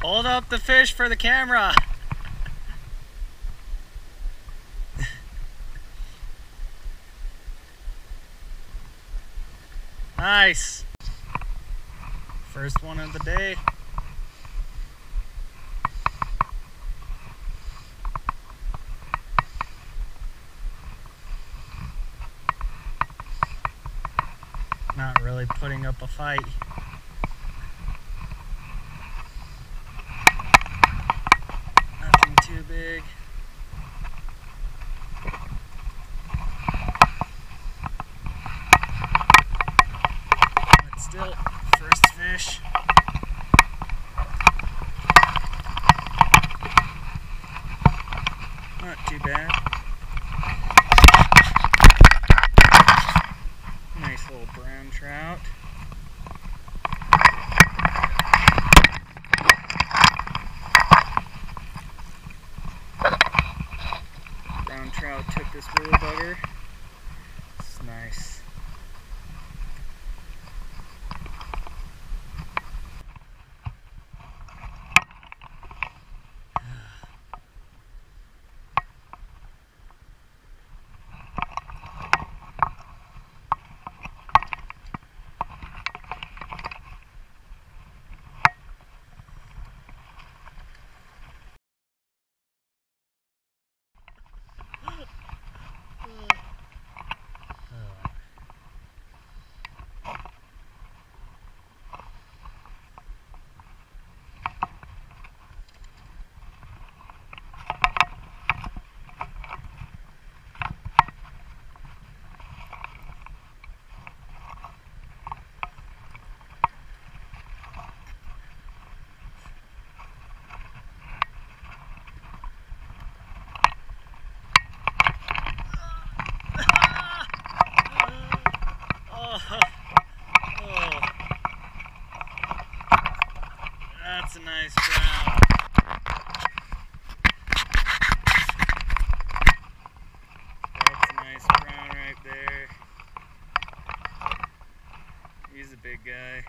Hold up the fish for the camera. nice. First one of the day. Not really putting up a fight. Nothing too big. But still, first fish. Not too bad. Nice little brown trout. Brown trout took this little bugger. It's nice. That's a nice brown. That's a nice brown right there. He's a big guy.